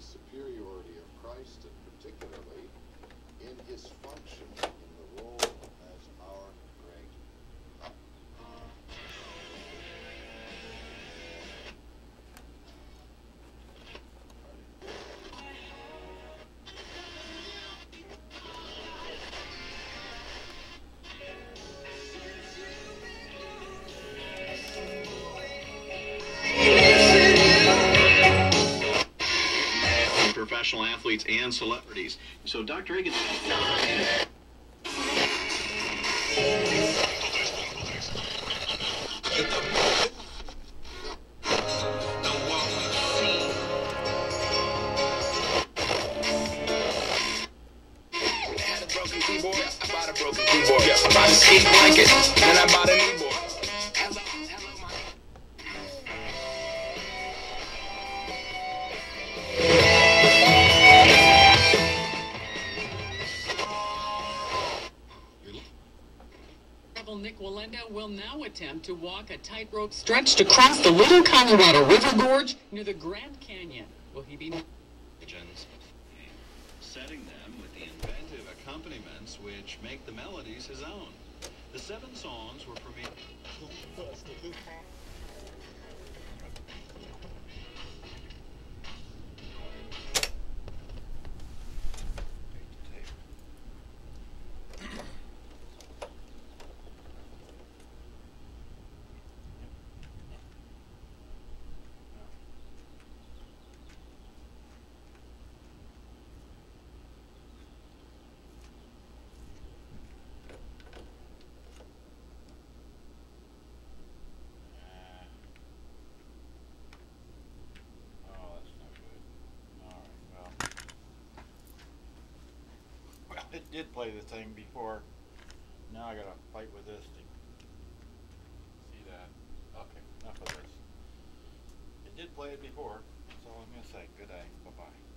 superiority of Christ, and particularly in his professional athletes and celebrities. So Dr. Egan. had a broken keyboard. I bought a broken keyboard. I bought a ski blanket. Rebel Nik Wallenda will now attempt to walk a tightrope stretched across the Little Colorado River Gorge near the Grand Canyon. Will he be? Setting them with the inventive accompaniments which make the melodies his own. The seven songs were premiered. It did play the thing before. Now I gotta fight with this to see that. Okay, enough of this. It did play it before. All I'm gonna say. Good day. Bye-bye.